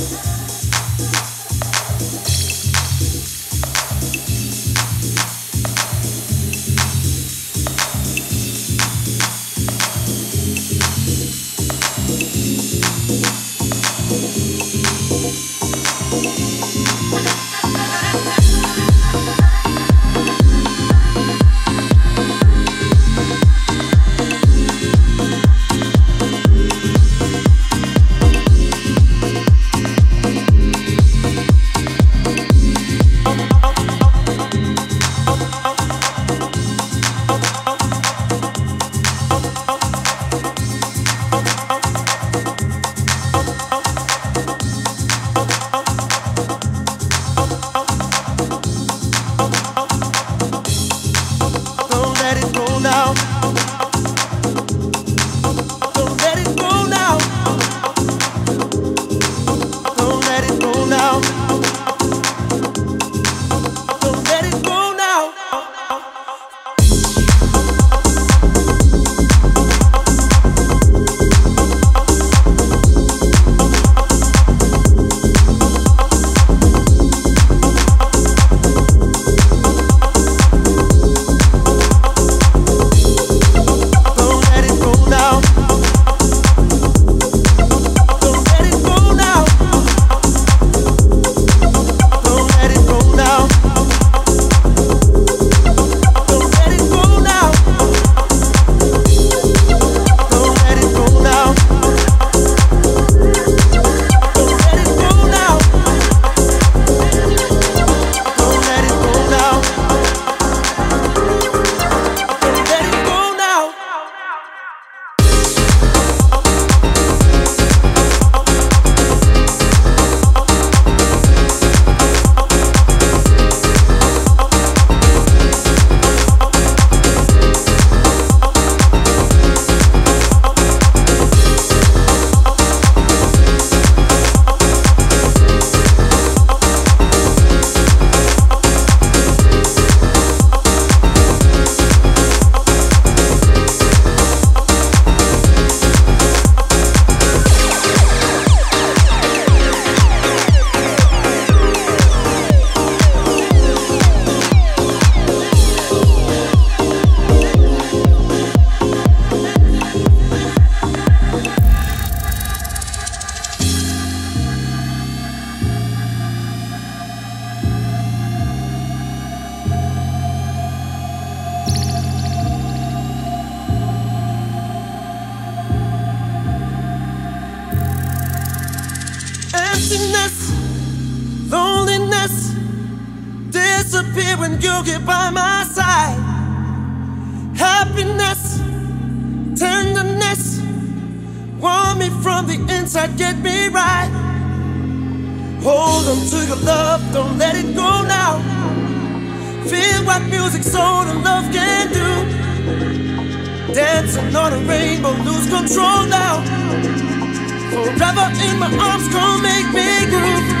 Bye. Emptiness, loneliness, disappear when you get by my side. Happiness, tenderness, warm me from the inside, get me right. Hold on to your love, don't let it go now. Feel what music, soul, and love can do. Dancing on a rainbow, lose control now. Forever in my arms, come make me groove.